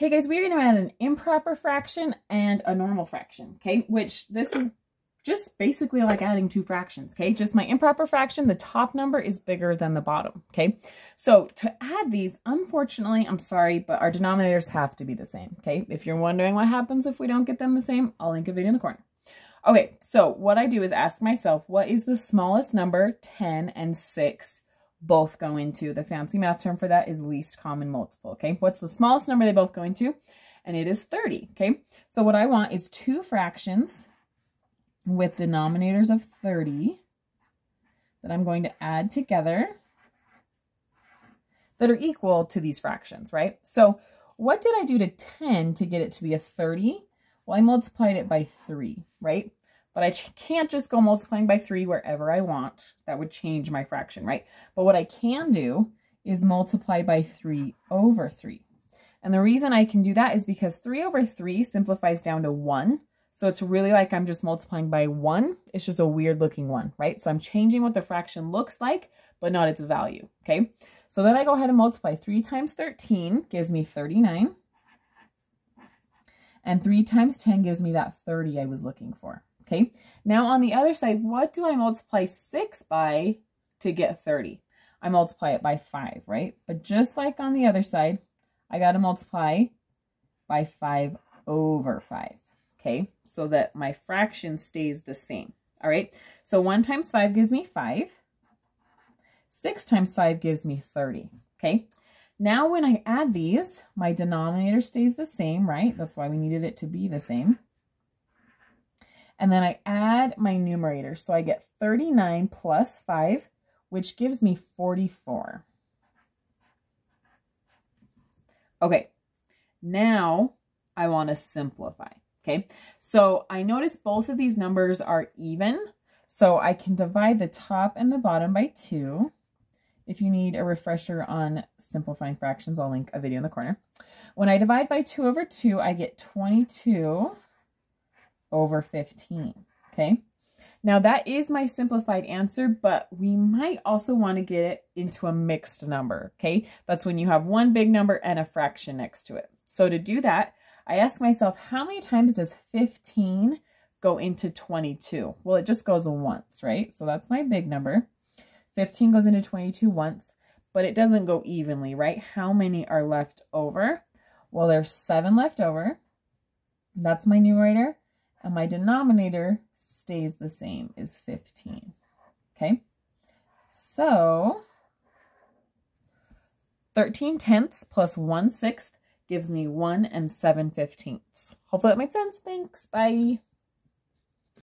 Hey guys, we're going to add an improper fraction and a normal fraction, okay? Which this is just basically like adding two fractions, okay? Just my improper fraction, the top number is bigger than the bottom, okay? So to add these, unfortunately, I'm sorry, but our denominators have to be the same, okay? If you're wondering what happens if we don't get them the same, I'll link a video in the corner. Okay, so what I do is ask myself, what is the smallest number 10 and 6 both go into? The fancy math term for that is least common multiple, okay? What's the smallest number they both go into? And it is 30, okay? So what I want is two fractions with denominators of 30 that I'm going to add together that are equal to these fractions, right? So what did I do to 10 to get it to be a 30? Well, I multiplied it by 3, right? But I can't just go multiplying by 3 wherever I want. That would change my fraction, right? But what I can do is multiply by 3 over 3. And the reason I can do that is because 3 over 3 simplifies down to 1. So it's really like I'm just multiplying by 1. It's just a weird looking 1, right? So I'm changing what the fraction looks like, but not its value, okay? So then I go ahead and multiply 3 times 13 gives me 39. And 3 times 10 gives me that 30 I was looking for, okay? Now on the other side, what do I multiply 6 by to get 30? I multiply it by 5, right? But just like on the other side, I got to multiply by 5 over 5 okay? So that my fraction stays the same, all right? So 1 times 5 gives me 5. 6 times 5 gives me 30, okay? Now when I add these, my denominator stays the same, right? That's why we needed it to be the same. And then I add my numerator. So I get 39 plus 5, which gives me 44. Okay, now I want to simplify. Okay, so I notice both of these numbers are even. So I can divide the top and the bottom by 2. If you need a refresher on simplifying fractions, I'll link a video in the corner. When I divide by 2 over 2, I get 22 over 15. Okay, now that is my simplified answer, but we might also want to get it into a mixed number. Okay, that's when you have one big number and a fraction next to it. So to do that, I ask myself, how many times does 15 go into 22? Well, it just goes once, right? So that's my big number. 15 goes into 22 once, but it doesn't go evenly, right? How many are left over? Well, there's seven left over. That's my numerator. And my denominator stays the same, is 15. Okay? So, 13 tenths plus 1 sixth gives me 1 and 7 fifteenths. Hopefully that made sense. Thanks. Bye.